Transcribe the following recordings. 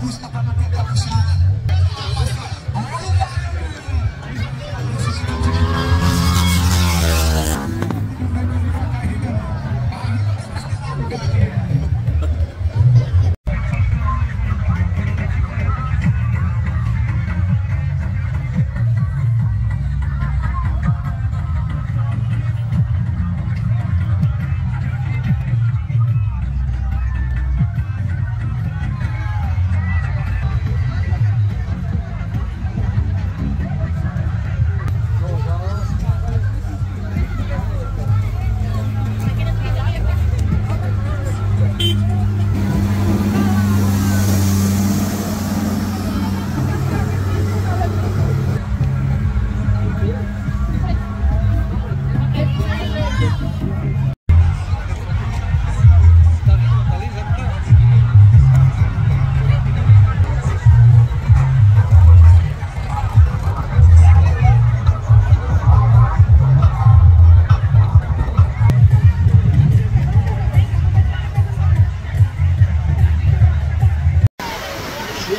Who's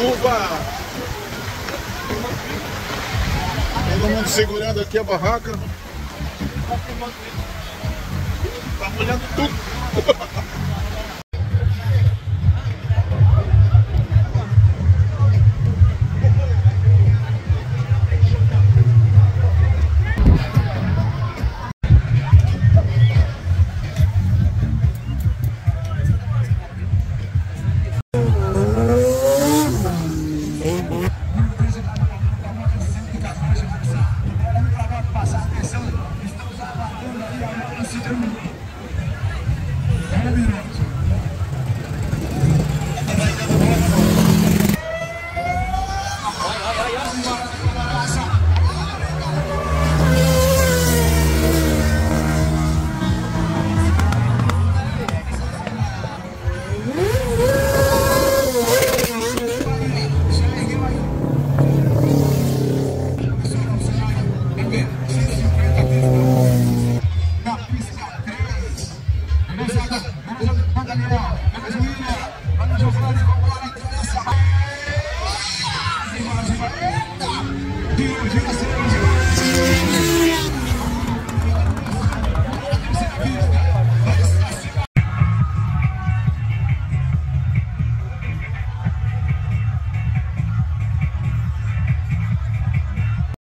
chuva. Todo mundo segurando aqui a barraca. Tá molhando tudo. Gerçekten. Abi. Thank you.